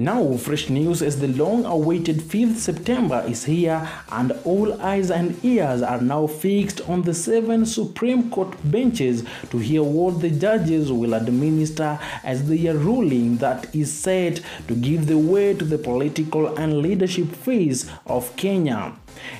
Now, fresh news as the long awaited 5th September is here, and all eyes and ears are now fixed on the seven Supreme Court benches to hear what the judges will administer as their ruling that is set to give the way to the political and leadership phase of Kenya.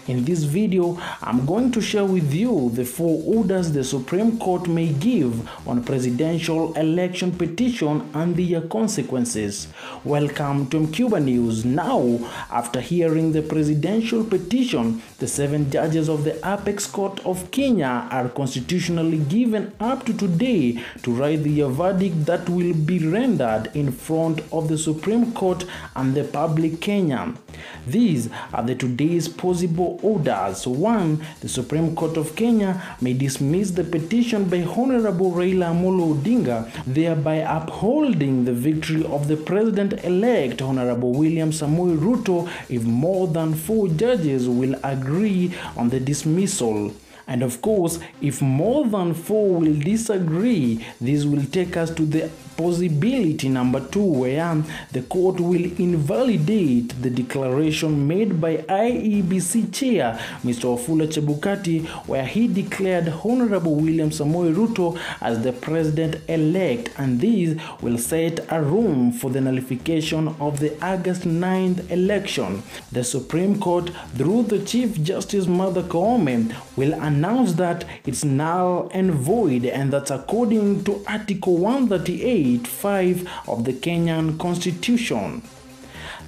In this video, I'm going to share with you the four orders the Supreme Court may give on presidential election petition and their consequences. Welcome to Cuba News. Now, after hearing the presidential petition, the seven judges of the Apex Court of Kenya are constitutionally given up to today to write the verdict that will be rendered in front of the Supreme Court and the public Kenya. These are the today's possible orders. One, the Supreme Court of Kenya may dismiss the petition by Honorable Raila Amolo Odinga, thereby upholding the victory of the President-elect Honorable William Samuel Ruto if more than four judges will agree on the dismissal. And of course, if more than four will disagree, this will take us to the possibility number two, where the court will invalidate the declaration made by IEBC chair Mr. Wafula Chebukati, where he declared Honorable William Samoei Ruto as the president-elect, and this will set a room for the nullification of the August 9th election. The Supreme Court, through the Chief Justice mother Koome, will announce that it's null and void, and that's according to Article 138.5 of the Kenyan Constitution.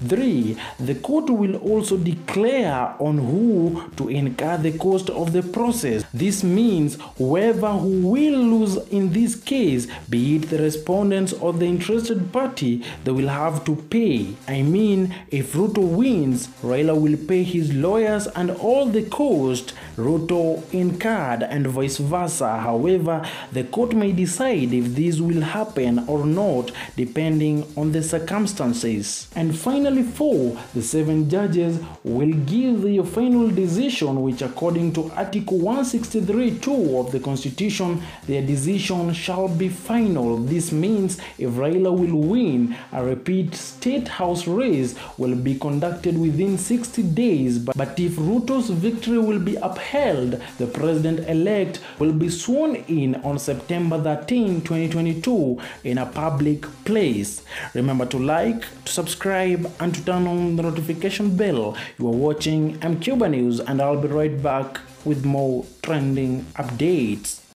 3. The court will also declare on who to incur the cost of the process. This means whoever who will lose in this case, be it the respondents or the interested party, they will have to pay. I mean, if Ruto wins, Raila will pay his lawyers and all the cost Ruto incurred and vice versa. However, the court may decide if this will happen or not depending on the circumstances. And finally, Finally, four, the seven judges will give their final decision, which, according to Article 163.2 of the Constitution, their decision shall be final. This means if Raila will win, a repeat state house race will be conducted within 60 days. But if Ruto's victory will be upheld, the president-elect will be sworn in on September 13, 2022, in a public place. Remember to like, to subscribe, and to turn on the notification bell. You are watching Emqba News, and I'll be right back with more trending updates.